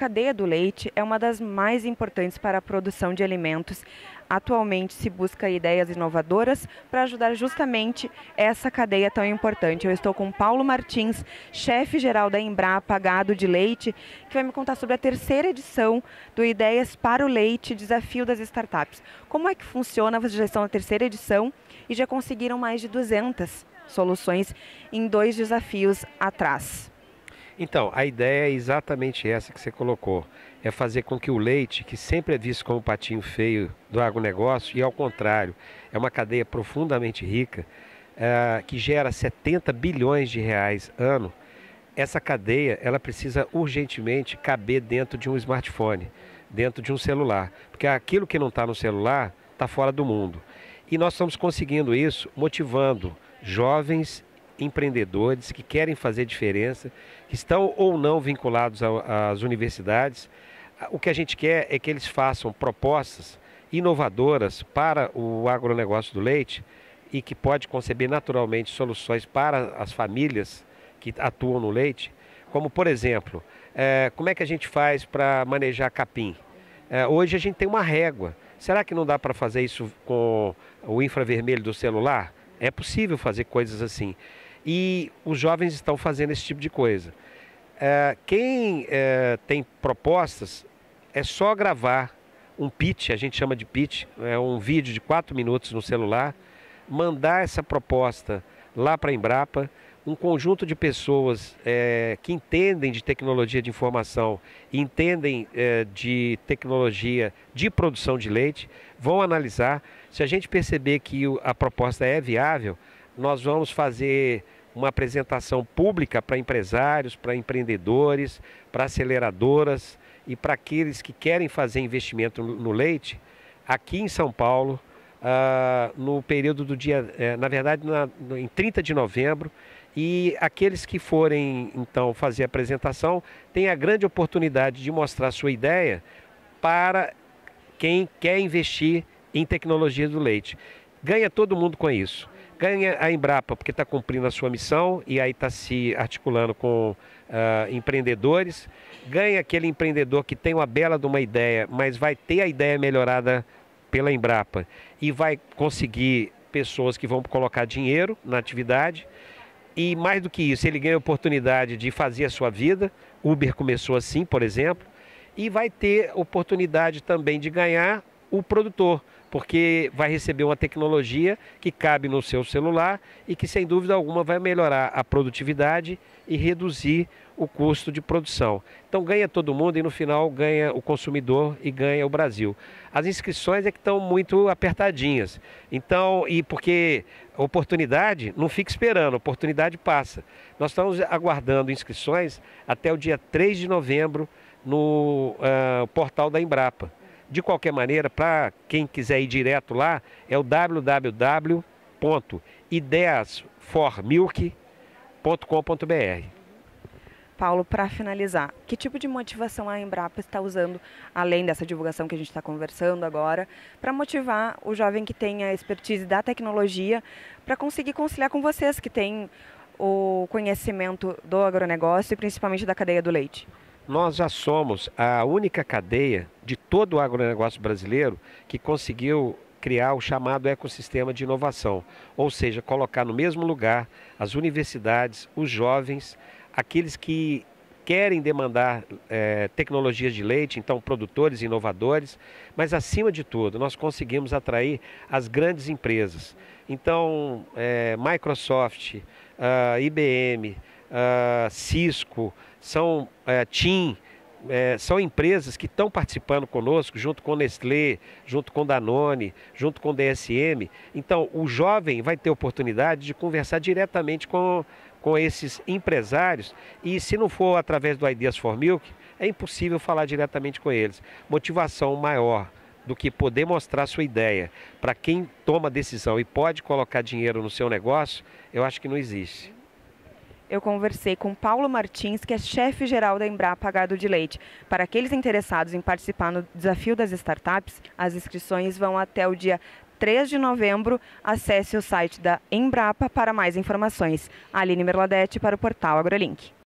cadeia do leite é uma das mais importantes para a produção de alimentos. Atualmente se busca ideias inovadoras para ajudar justamente essa cadeia tão importante. Eu estou com Paulo Martins, chefe geral da Embrapa Gado de Leite, que vai me contar sobre a terceira edição do Ideias para o Leite, Desafio das Startups. Como é que funciona a gestão da terceira edição e já conseguiram mais de 200 soluções em dois desafios atrás? Então, a ideia é exatamente essa que você colocou. É fazer com que o leite, que sempre é visto como patinho feio do agronegócio, e ao contrário, é uma cadeia profundamente rica, é, que gera 70 bilhões de reais ano, essa cadeia ela precisa urgentemente caber dentro de um smartphone, dentro de um celular. Porque aquilo que não está no celular está fora do mundo. E nós estamos conseguindo isso motivando jovens empreendedores que querem fazer diferença, que estão ou não vinculados às universidades. O que a gente quer é que eles façam propostas inovadoras para o agronegócio do leite e que pode conceber naturalmente soluções para as famílias que atuam no leite, como por exemplo, é, como é que a gente faz para manejar capim? É, hoje a gente tem uma régua. Será que não dá para fazer isso com o infravermelho do celular? É possível fazer coisas assim e os jovens estão fazendo esse tipo de coisa. É, quem é, tem propostas é só gravar um pitch, a gente chama de pitch, é um vídeo de quatro minutos no celular, mandar essa proposta lá para a Embrapa, um conjunto de pessoas é, que entendem de tecnologia de informação, entendem é, de tecnologia de produção de leite, vão analisar. Se a gente perceber que a proposta é viável, nós vamos fazer uma apresentação pública para empresários, para empreendedores, para aceleradoras e para aqueles que querem fazer investimento no leite aqui em São Paulo, uh, no período do dia, eh, na verdade, na, no, em 30 de novembro. E aqueles que forem então fazer a apresentação têm a grande oportunidade de mostrar sua ideia para quem quer investir em tecnologia do leite. Ganha todo mundo com isso. Ganha a Embrapa porque está cumprindo a sua missão e aí está se articulando com uh, empreendedores. Ganha aquele empreendedor que tem uma bela de uma ideia, mas vai ter a ideia melhorada pela Embrapa e vai conseguir pessoas que vão colocar dinheiro na atividade. E mais do que isso, ele ganha a oportunidade de fazer a sua vida. Uber começou assim, por exemplo, e vai ter oportunidade também de ganhar o produtor, porque vai receber uma tecnologia que cabe no seu celular e que, sem dúvida alguma, vai melhorar a produtividade e reduzir o custo de produção. Então ganha todo mundo e no final ganha o consumidor e ganha o Brasil. As inscrições é que estão muito apertadinhas. Então, e porque oportunidade não fica esperando, oportunidade passa. Nós estamos aguardando inscrições até o dia 3 de novembro no uh, portal da Embrapa. De qualquer maneira, para quem quiser ir direto lá, é o www.ideasformilk.com.br. Paulo, para finalizar, que tipo de motivação a Embrapa está usando, além dessa divulgação que a gente está conversando agora, para motivar o jovem que tem a expertise da tecnologia para conseguir conciliar com vocês que têm o conhecimento do agronegócio e principalmente da cadeia do leite? Nós já somos a única cadeia de todo o agronegócio brasileiro que conseguiu criar o chamado ecossistema de inovação, ou seja, colocar no mesmo lugar as universidades, os jovens, aqueles que querem demandar é, tecnologias de leite, então produtores inovadores, mas acima de tudo, nós conseguimos atrair as grandes empresas. Então, é, Microsoft, uh, IBM, uh, Cisco, são uh, TIM, é, são empresas que estão participando conosco, junto com Nestlé, junto com Danone, junto com DSM. Então, o jovem vai ter oportunidade de conversar diretamente com, com esses empresários e, se não for através do Ideas for Milk, é impossível falar diretamente com eles. Motivação maior do que poder mostrar sua ideia para quem toma decisão e pode colocar dinheiro no seu negócio, eu acho que não existe eu conversei com Paulo Martins, que é chefe geral da Embrapa Gado de Leite. Para aqueles interessados em participar no desafio das startups, as inscrições vão até o dia 3 de novembro. Acesse o site da Embrapa para mais informações. Aline Merladete para o portal AgroLink.